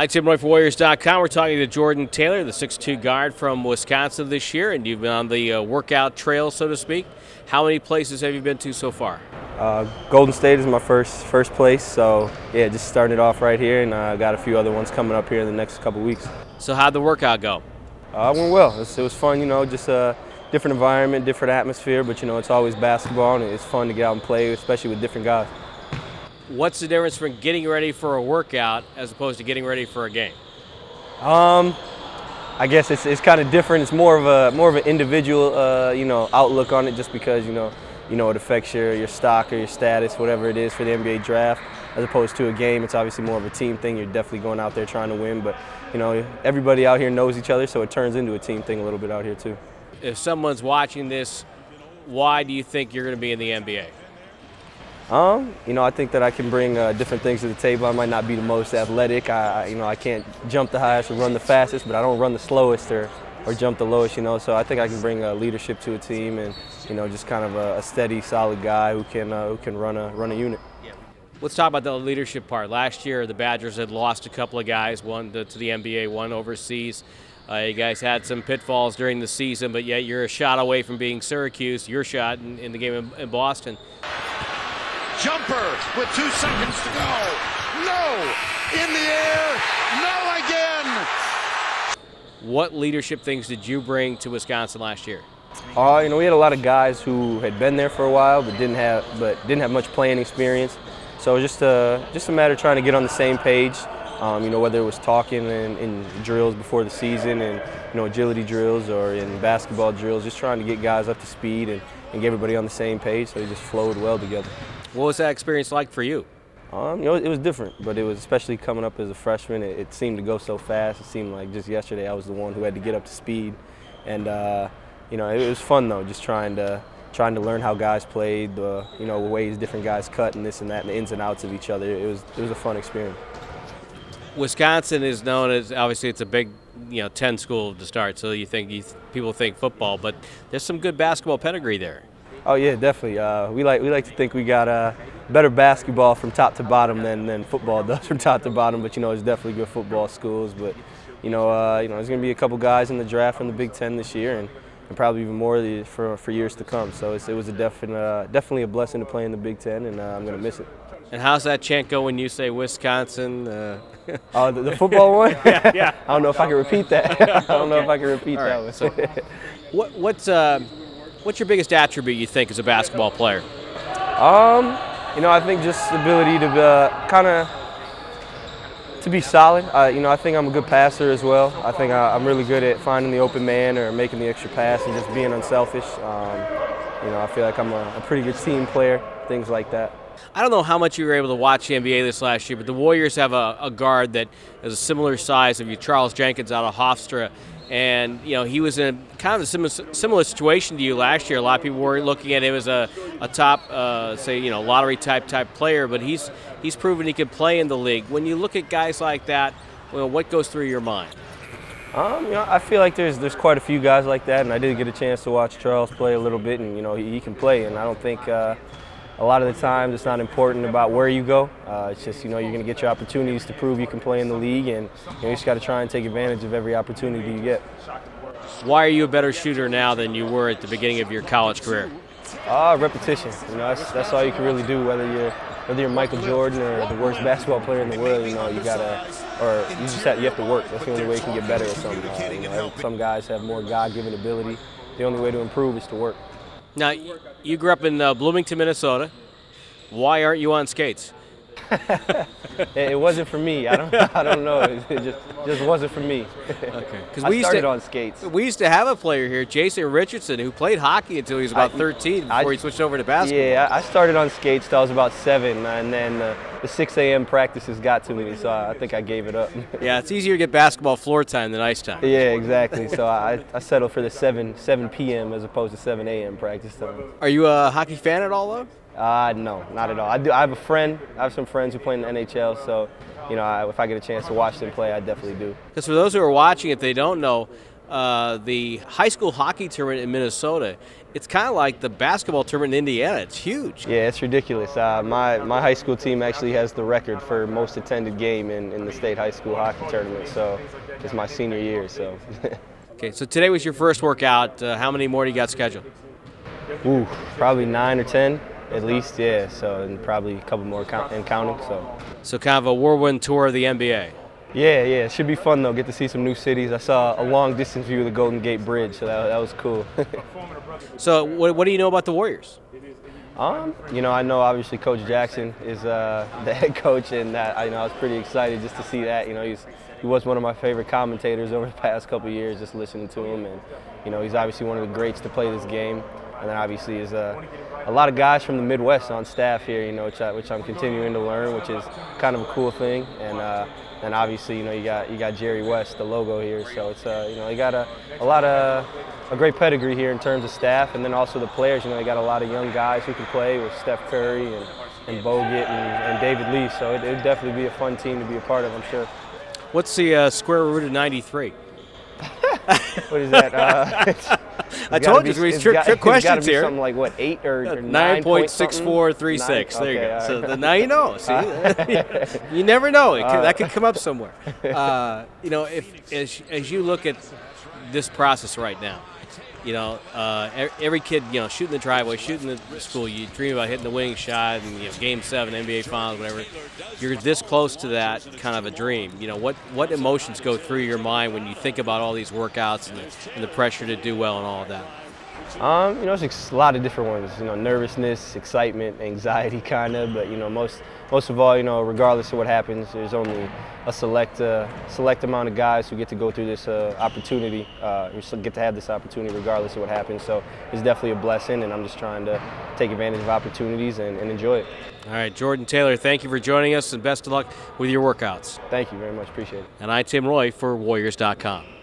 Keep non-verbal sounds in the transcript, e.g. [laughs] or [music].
Hi, Tim Roye for Warriors.com. We're talking to Jordan Taylor, the 6'2 guard from Wisconsin this year, and you've been on the uh, workout trail, so to speak. How many places have you been to so far? Uh, Golden State is my first first place, so yeah, just starting it off right here, and I uh, got a few other ones coming up here in the next couple weeks. So how'd the workout go? Uh, went well. It was, it was, fun, you know, just a different environment, different atmosphere, but you know, it's always basketball, and it's fun to get out and play, especially with different guys. What's the difference from getting ready for a workout as opposed to getting ready for a game? Um, I guess it's, it's kind of different. It's more of a more of an individual, uh, you know, outlook on it, just because you know, you know, it affects your your stock or your status, whatever it is for the NBA draft. As opposed to a game, it's obviously more of a team thing. You're definitely going out there trying to win, but you know, everybody out here knows each other, so it turns into a team thing a little bit out here too. If someone's watching this, why do you think you're going to be in the NBA? Um, you know, I think that I can bring uh, different things to the table. I might not be the most athletic. I, you know, I can't jump the highest or run the fastest, but I don't run the slowest or, or jump the lowest. You know, so I think I can bring uh, leadership to a team and you know, just kind of a, a steady, solid guy who can uh, who can run a run a unit. Let's talk about the leadership part. Last year, the Badgers had lost a couple of guys, one to, to the NBA, one overseas. Uh, you guys had some pitfalls during the season, but yet you're a shot away from being Syracuse, your shot in, in the game in, in Boston. Jumper with two seconds to go. No! In the air. No again. What leadership things did you bring to Wisconsin last year? Uh, you know, we had a lot of guys who had been there for a while, but didn't have but didn't have much playing experience. So it was just a just a matter of trying to get on the same page. Um, you know, whether it was talking in, in, drills before the season and you know agility drills or in basketball drills, just trying to get guys up to speed and, and get everybody on the same page so they just flowed well together. What was that experience like for you? Um, you know, it was different, but it was especially coming up as a freshman. It, it, seemed to go so fast. It seemed like just yesterday I was the one who had to get up to speed, and uh, you know, it, it, was fun though, just trying to trying to learn how guys played, the you know ways different guys cut and this and that, and the ins and outs of each other. It was it was a fun experience. Wisconsin is known as obviously it's a big you know 10 school to start, so you think you th people think football, but there's some good basketball pedigree there. Oh yeah, definitely. Uh, we like we like to think we got uh, better basketball from top to bottom than, than football [laughs] does from top to bottom. But you know, it's definitely good football schools. But you know, uh, you know, there's going to be a couple guys in the draft from the Big Ten this year, and, and probably even more for for years to come. So it was a definite, uh, definitely a blessing to play in the Big Ten, and uh, I'm going to miss it. And how's that chant go when you say Wisconsin? Uh, [laughs] oh, the, the, football one? [laughs] yeah, yeah. I don't know if I can repeat that. I don't know if I can repeat that one. So, what what's What's your biggest attribute you think as a basketball player? Um, you know, I think just the ability to uh, kind of to be solid. Uh, you know, I think I'm a good passer as well. I think I, am really good at finding the open man or making the extra pass and just being unselfish. Um, you know, I feel like I'm a, a, pretty good team player, things like that. I don't know how much you were able to watch the NBA this last year, but the Warriors have a, a guard that is a similar size of you, Charles Jenkins out of Hofstra and you know he was in kind of a similar, situation to you last year. A lot of people were looking at him as a, a top, uh, say you know, lottery type type player, but he's he's proven he can play in the league. When you look at guys like that, well, what goes through your mind? Um, you know, I feel like there's there's quite a few guys like that, and I did get a chance to watch Charles play a little bit, and you know he, he can play, and I don't think. Uh, a lot of the times it's not important about where you go. Uh, it's just, you know, you're going to get your opportunities to prove you can play in the league, and you, know, you just got to try and take advantage of every opportunity you get. Why are you a better shooter now than you were at the beginning of your college career? Uh, repetition. You know, that's, that's all you can really do, whether you're whether you're Michael Jordan or the worst basketball player in the world, you know, you gotta, or you just have, you have to work. That's the only way you can get better at something. Uh, you know, some guys have more God-given ability. The only way to improve is to work. Now, you grew up in uh, Bloomington, Minnesota. Why aren't you on skates? [laughs] it wasn't for me. I don't. [laughs] I don't know. It just just wasn't for me. Okay. [laughs] Because we started to, on skates. We used to have a player here, Jason Richardson, who played hockey until he was about I, 13 before I, he switched over to basketball. Yeah, I started on skates till I was about seven, and then uh, the 6 a.m. practices got to me, so I think I gave it up. yeah, it's easier to get basketball floor time than ice time. Yeah, exactly. So I, I settled for the 7 7 p.m. as opposed to 7 a.m. practice time. Are you a hockey fan at all, though? Uh, no, not at all. I do. I have a friend. I have some friends who play in the NHL, so you know, I, if I get a chance to watch them play, I definitely do. Because for those who are watching, if they don't know, uh, the high school hockey tournament in Minnesota. It's kind of like the basketball tournament in Indiana. It's huge. Yeah, it's ridiculous. Uh, my, my high school team actually has the record for most attended game in, in the state high school hockey tournament. So it's my senior year. So. [laughs] okay, so today was your first workout. Uh, how many more do you got scheduled? Ooh, probably nine or ten at least. Yeah. So and probably a couple more count, and counting. So. So kind of a whirlwind tour of the NBA. Yeah, yeah, it should be fun though. Get to see some new cities. I saw a long distance view of the Golden Gate Bridge, so that, that was cool. [laughs] so, what, what do you know about the Warriors? Um, you know, I know obviously Coach Jackson is uh, [laughs] the head coach, and that I, you know I was pretty excited just to see that. You know, he's he was one of my favorite commentators [laughs] over the past couple years, just listening to him, and you know he's obviously one of the greats to play this game, and then obviously is uh, a lot of guys from the Midwest on staff here, you know, which, I, which I'm continuing to learn, which is kind of a cool thing, and. Uh, and obviously, you know, you got you got Jerry West, the logo here. So it's uh, you know, you got a, a lot of a great pedigree here in terms of staff, and then also the players. You know, they got a lot of young guys who can play with Steph Curry and, and Bogut and, and David Lee. So it, would definitely be a fun team to be a part of. I'm sure. What's the uh, square root of 93? [laughs] what is that? Uh, [laughs] I told you, it's trick, trick questions here. Something like what eight or, or nine point six four three six. There okay, you go. Right. So the, now you know. [laughs] See, [laughs] you never know. Could, that could come up somewhere. [laughs] Uh, you know, if as as you look at this process right now, you know, uh, every kid, you know, shooting the driveway, shooting the school, you dream about hitting the winning shot and, you know, game seven, NBA finals, whatever. You're this close to that kind of a dream. You know, what, what emotions go through your mind when you think about all these workouts and the, and the pressure to do well and all of that? Um, you know, it's a lot of different ones. You know, nervousness, excitement, anxiety, [laughs] kind of. But you know, most most of all, you know, regardless of what happens, there's only a select uh, select amount of guys who get to go through this uh, opportunity. Uh, get to have this opportunity regardless of what happens. So it's definitely a blessing, and I'm just trying to take advantage of opportunities and, and enjoy it. All right, Jordan Taylor, thank you for joining us, and best of luck with your workouts. Thank you very much. Appreciate it. And I'm Tim Roye for Warriors.com.